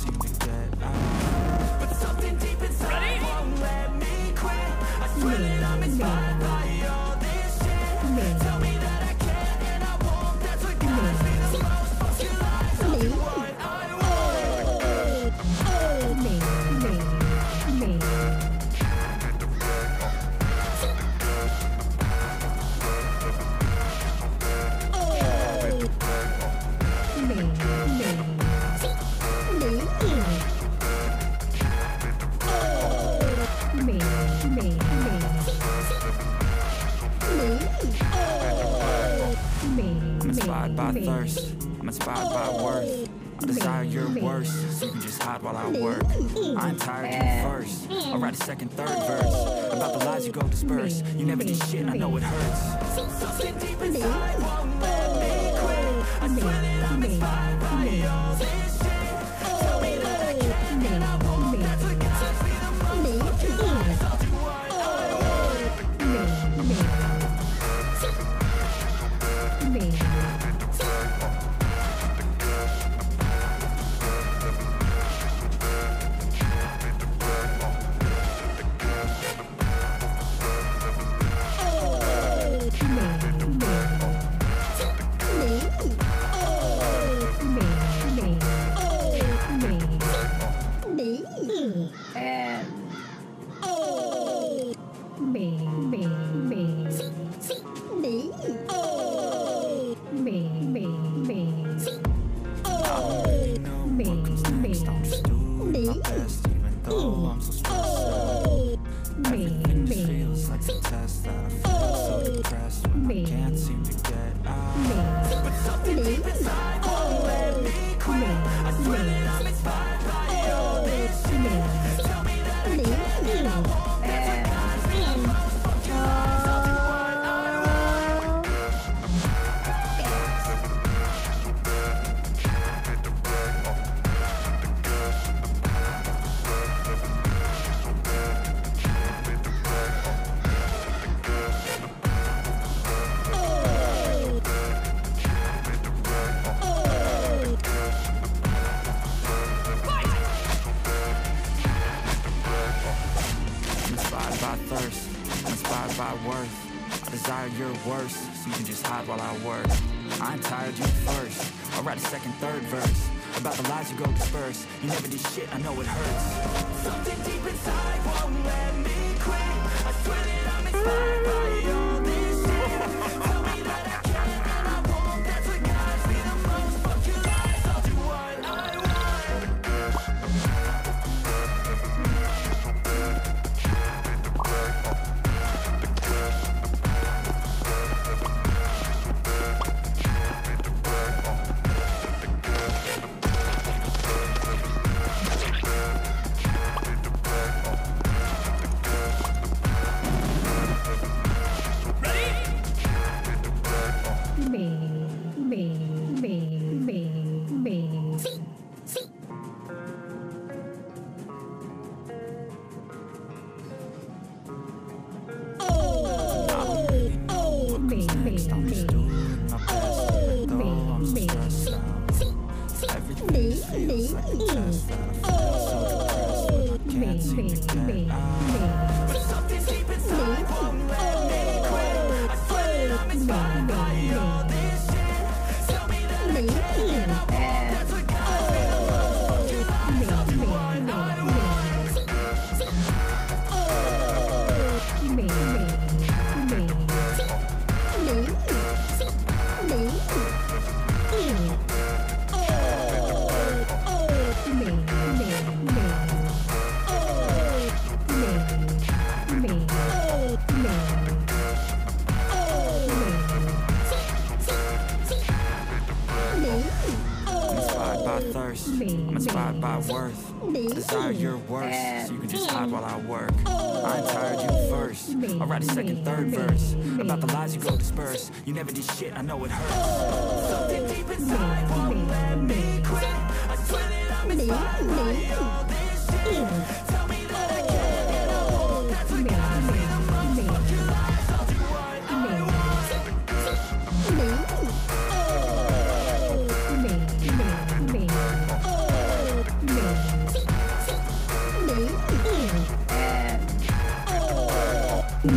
seem to get out. Inspired by thirst. I'm inspired by worth. I desire your worst, so you can just hide while I work. I'm tired of you first. I'll write a second, third verse about the lies you go disperse. You never did shit, and I know it hurts. Something deep inside won't let me quit. I swear that I'm inspired by all I write a second, third verse about the lies you go disperse. You never did shit, I know it hurts. Something deep inside won't let me quit. I swear by worth. Desire your worst, so you can just hide while I work. I tired, you first. I'll write a second, third verse about the lies you go disperse. You never did shit, I know it hurts. Something deep inside won't let me quit. I swear that I'm inspired by all this shit.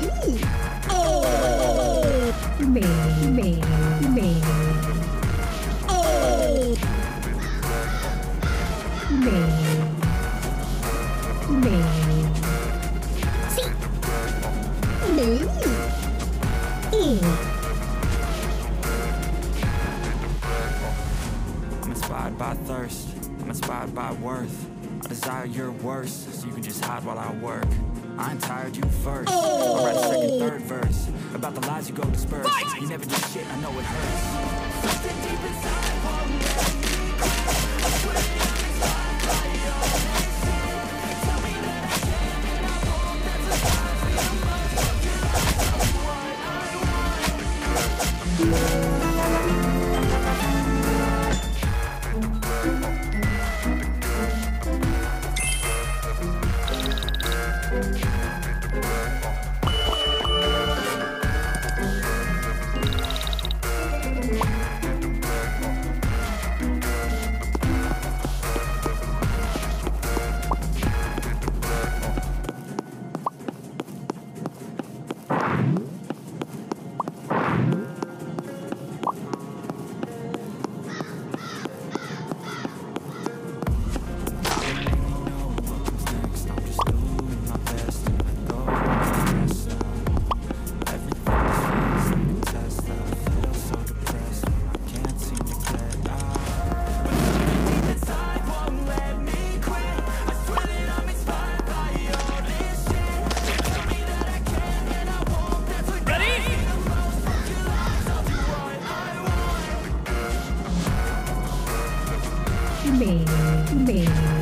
me. Me. Me.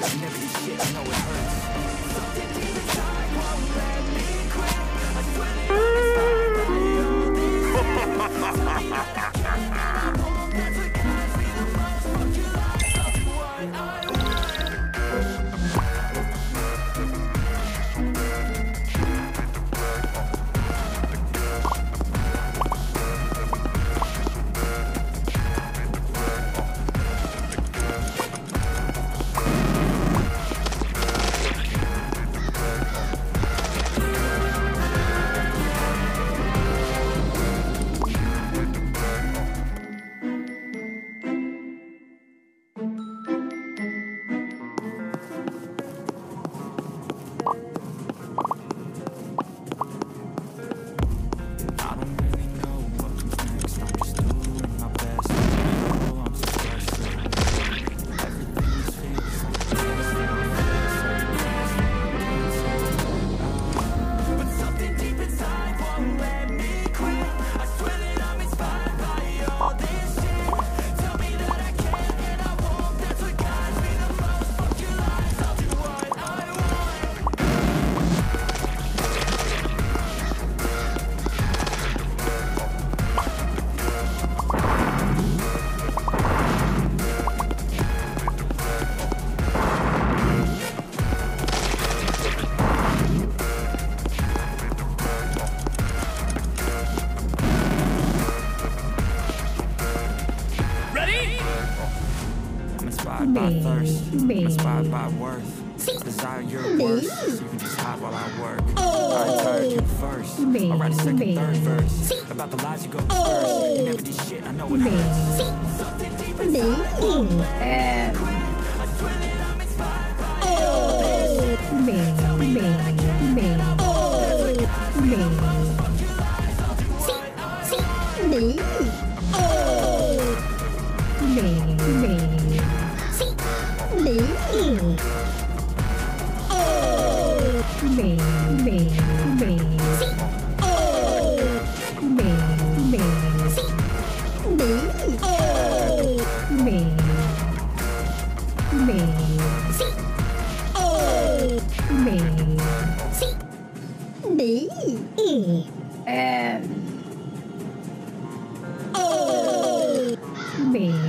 Never do shit, I know it hurts. Desire your worst, can just hide while I work. Oh. I ain't tired you first. Me, I'll write a second, me. third verse about the lies you go oh. disperse. You never did shit, I know it hurts. Me. É, oh. Me, me, me, me. Amén.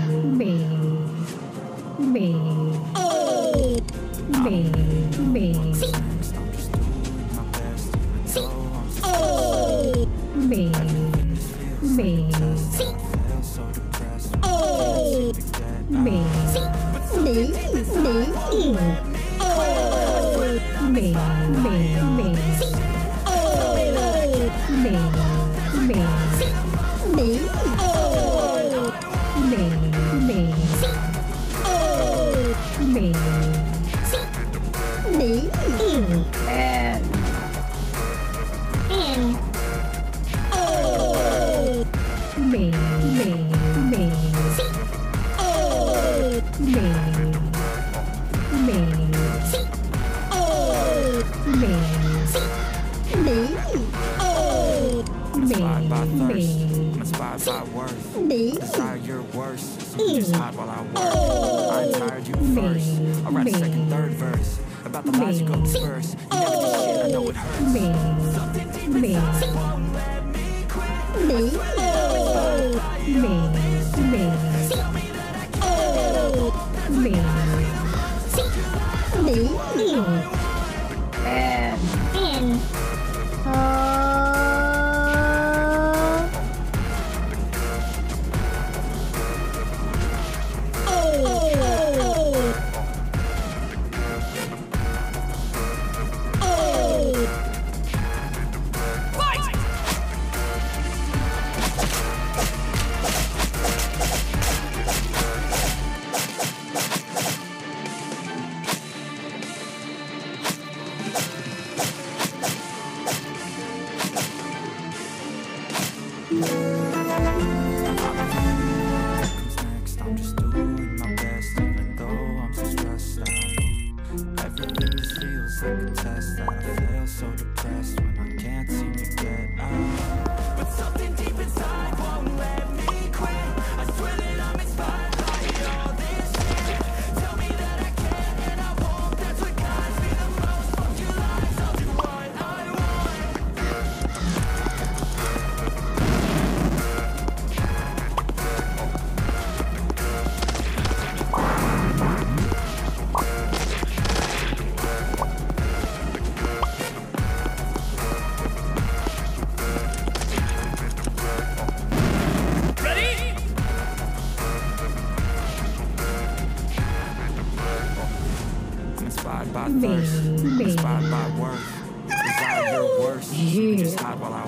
Me, I'm inspired by worth. me, Desire your worst, so you just hide while I work. I tired you first. I'll write a second, third verse about the lies you go shit, I know it hurts. me, me, me, me, Me, me. inspired by worth. Desire your worst, so you just hide while I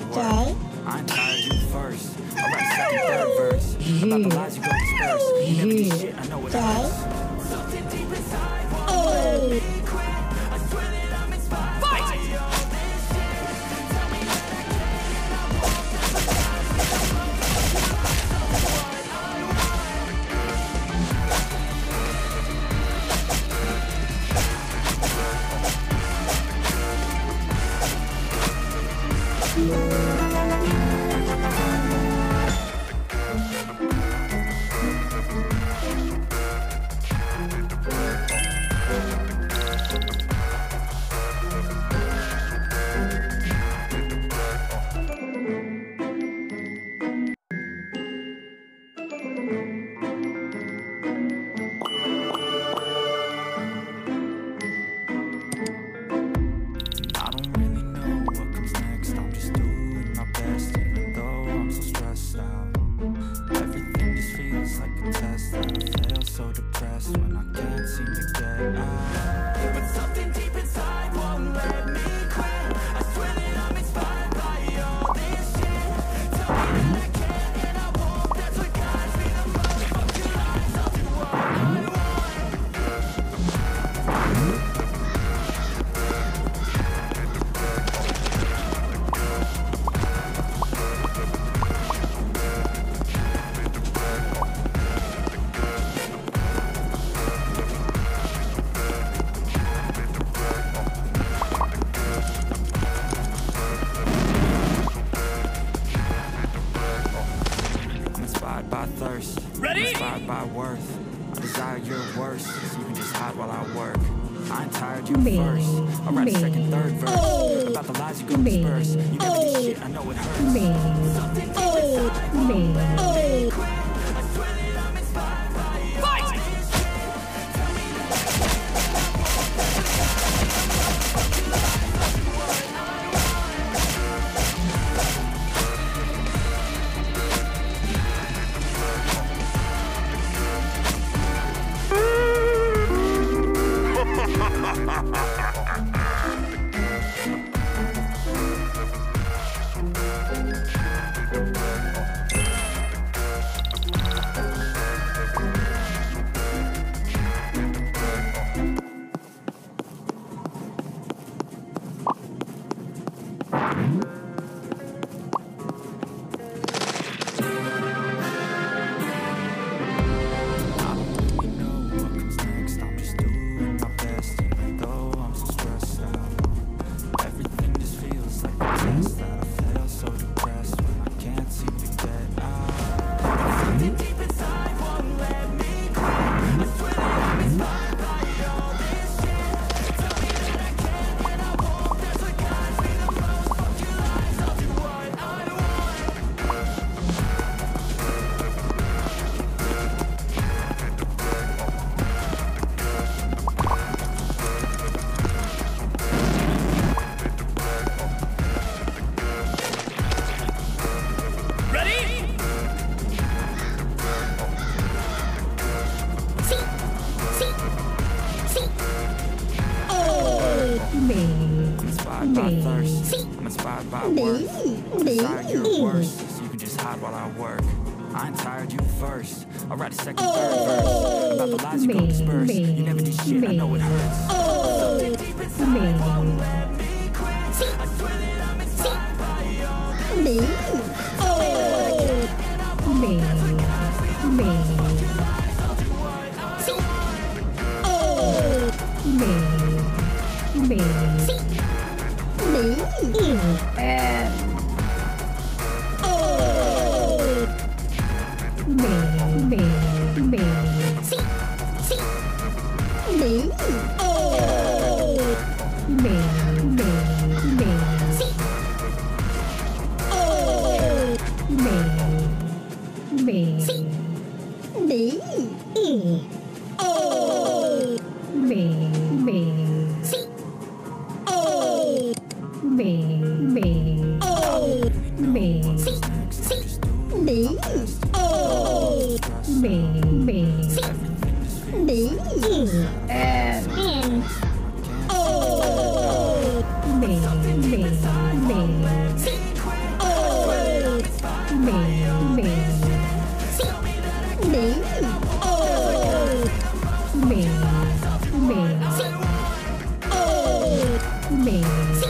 眼镜，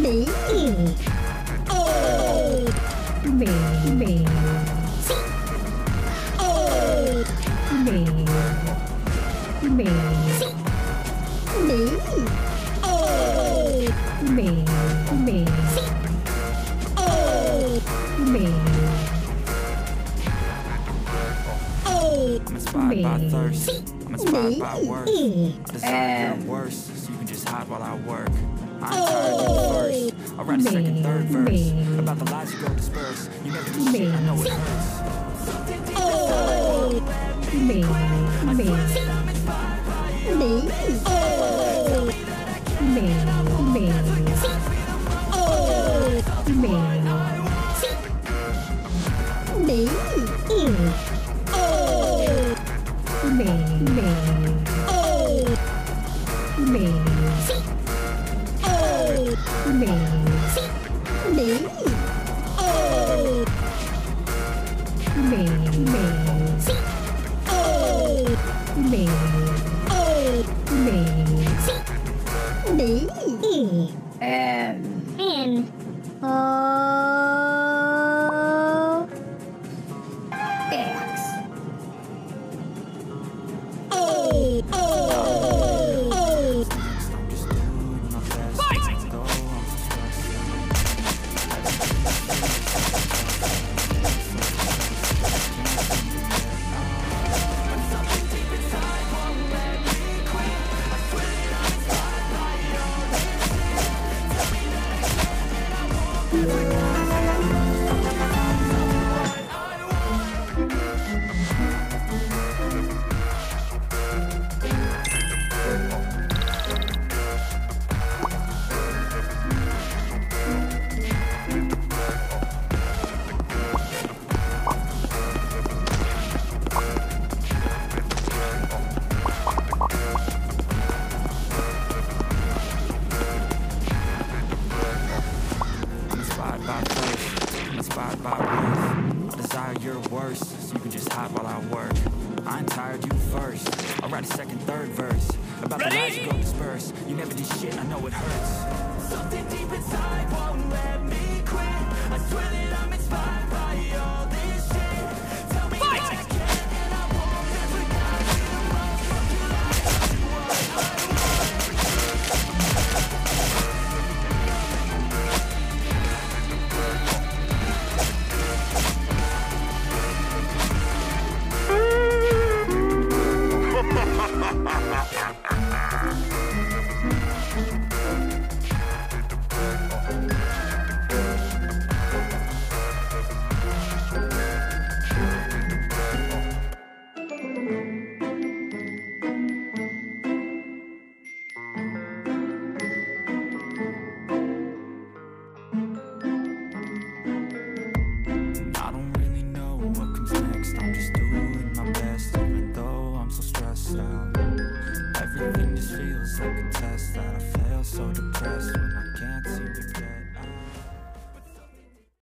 美。